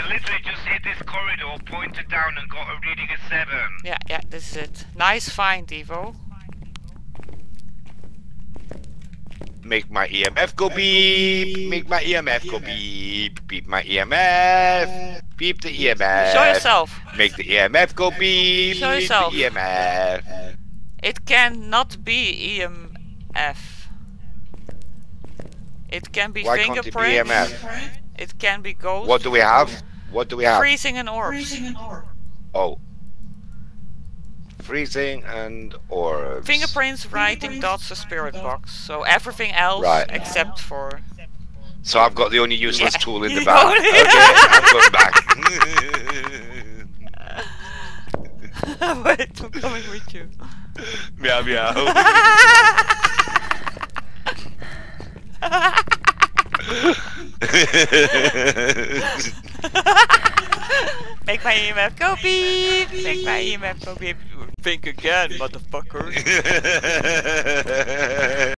I literally just hit this corridor, pointed down, and got a reading of seven. Yeah, yeah, this is it. Nice find, Evo. Make my EMF go beep. Make my EMF go beep. Beep my EMF. Beep the EMF. Show yourself. Make the EMF go beep. Show yourself. The EMF. It cannot be EMF. It can be Why can't it be. EMF? It can be ghost. What do we have? What do we have? Freezing and orbs. Oh. Freezing and orbs. Fingerprints, writing, dots, a spirit box. So everything else Right. except for. So I've got the only useless Yeah. tool in the bag. Okay, I'm going back. Wait, I'm coming with you. meow meow. Make my EMF go beep. Make my EMF go beep. Think again, motherfucker.